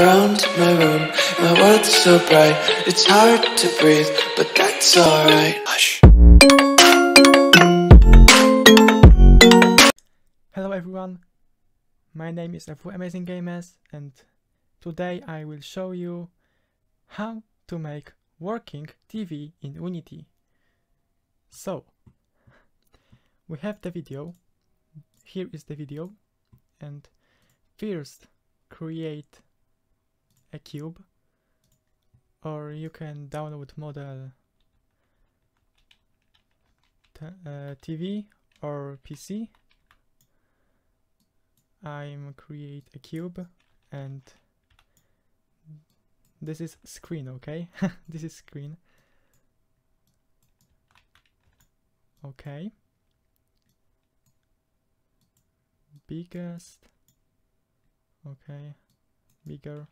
Round my room, my world is so bright. It's hard to breathe, but that's alright. Hush. Hello everyone, my name is E.W. Amazing Gamers and today I will show you how to make working TV in Unity. So, we have the video, here is the video and first create a cube or you can download model uh, TV or PC I'm create a cube and this is screen okay? This is screen. Okay. Biggest. Okay. Bigger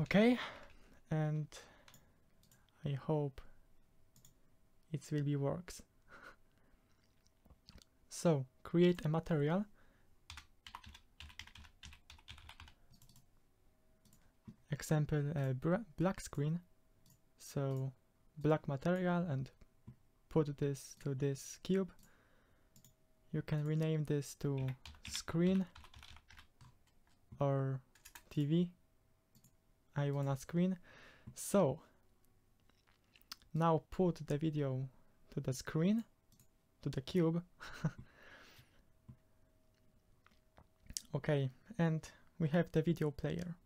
okay and I hope it will be works. So create a material. Example uh, black screen. So black material and put this to this cube. You can rename this to screen or TV I want a screen. So now put the video to the screen to the cube. Okay and we have the video player.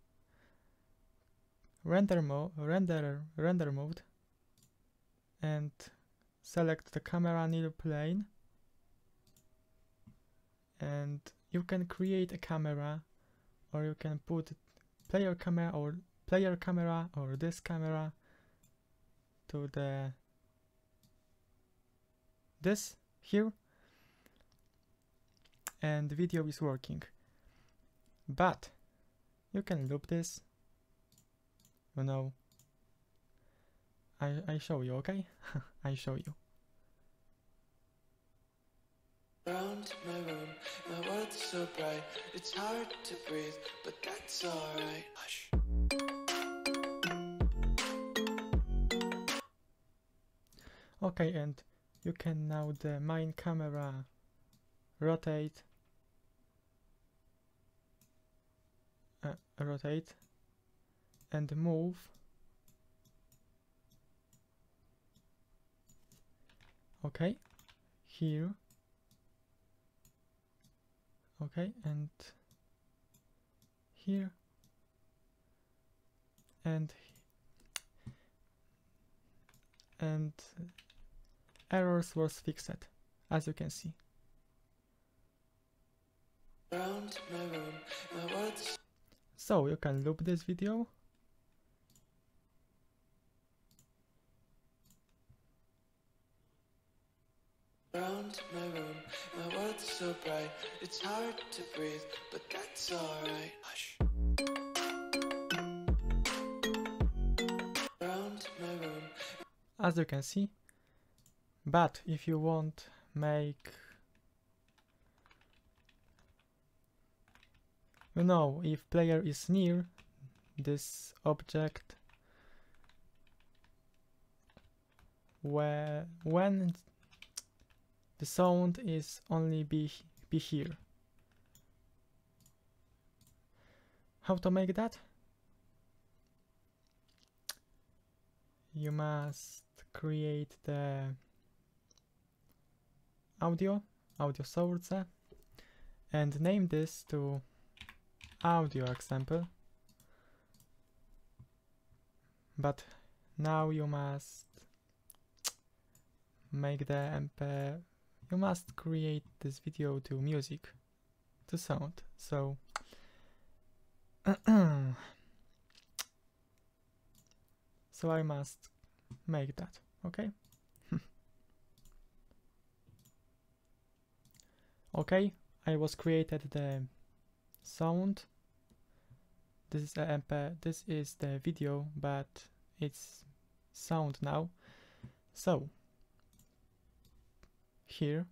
Render mode render render mode. And select the camera near plane. And you can create a camera or you can put player camera or player camera or this camera to the this here and the video is working but you can loop this you know I, I show you okay I show you Round my room, my world is so bright. It's hard to breathe, but that's alright. Hush. Okay, and you can now the main camera rotate. Uh, rotate. And move. Okay here. Okay and here. And and errors was fixed as you can see so you can loop this video Around my room, my world is so bright. It's hard to breathe, but that's alright. Hush. Around my room. As you can see, but if you want make you know if player is near this object where when the sound is only be, be here. How to make that? You must create the audio, audio source, and name this to audio example. But now you must make the MP you must create this video to music, to sound. So so I must make that, okay? Okay, I was created the sound. This is uh, a MP, uh, this is the video, but it's sound now. So here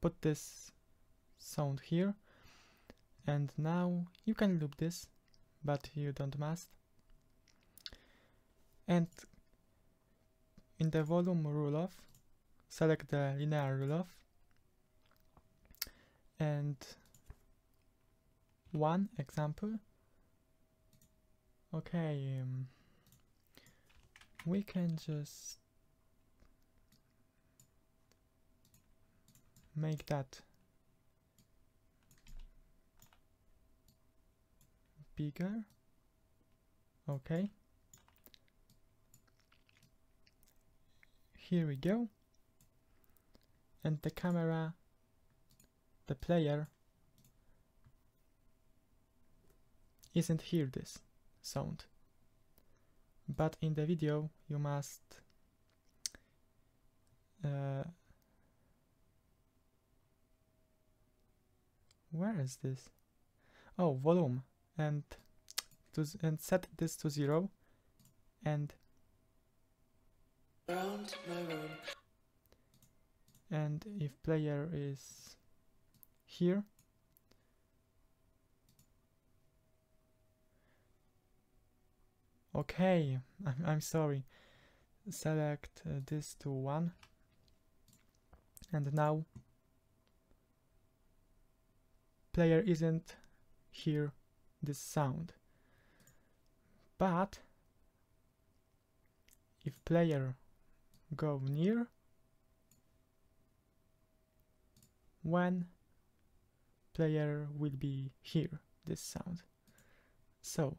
put this sound here and now you can loop this but you don't must. And in the volume rolloff, select the linear rolloff, and one example. Okay, um, we can just make that bigger. Okay. Here we go. And the camera the player isn't hear this sound. But in the video you must uh, where is this? Oh volume. And to and set this to zero and Round my room, and if player is here. Okay I'm, I'm sorry. Select uh, this to one. And now player isn't hear this sound. But if player go near when player will be here this sound. So.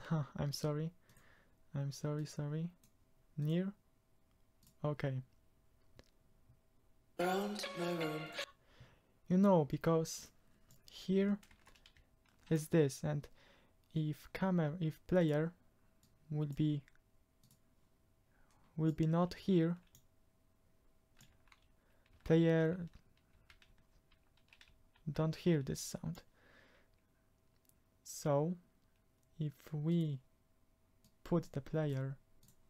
Huh, I'm sorry. I'm sorry sorry. Near? Okay. Round my room, you know because here is this and if camera if player will be will be not here player. Don't hear this sound. So if we put the player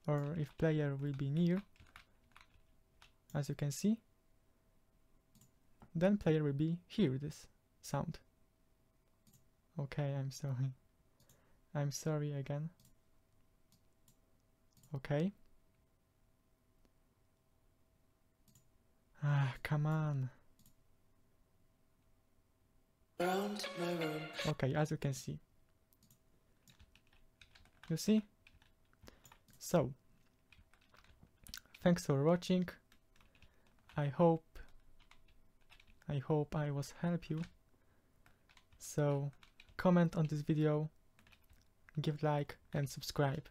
or if player will be near as you can see then player will be hear this sound. Okay i'm sorry. I'm sorry again. Okay ah come on. Round my room, okay as you can see. You see? So thanks for watching. I hope i hope i was help you. So comment on this video give like and subscribe.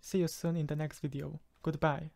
See you soon in the next video. Goodbye